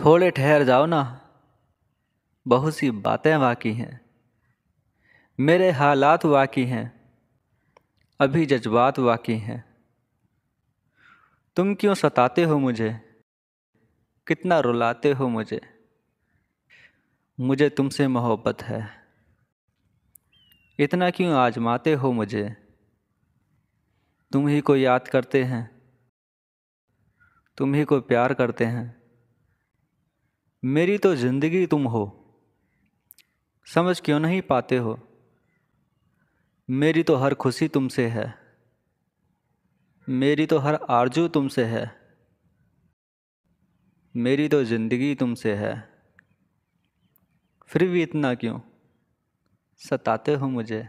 थोड़े ठहर जाओ ना। बहुत सी बातें बाकी हैं। मेरे हालात बाकी हैं। अभी जज्बात बाकी हैं। तुम क्यों सताते हो मुझे? कितना रुलाते हो मुझे? मुझे तुमसे मोहब्बत है। इतना क्यों आजमाते हो मुझे? तुम ही को याद करते हैं। तुम ही को प्यार करते हैं। मेरी तो ज़िंदगी तुम हो। समझ क्यों नहीं पाते हो? मेरी तो हर खुशी तुमसे है। मेरी तो हर आरज़ू तुमसे है। मेरी तो ज़िंदगी तुमसे है। फिर भी इतना क्यों? सताते हो मुझे।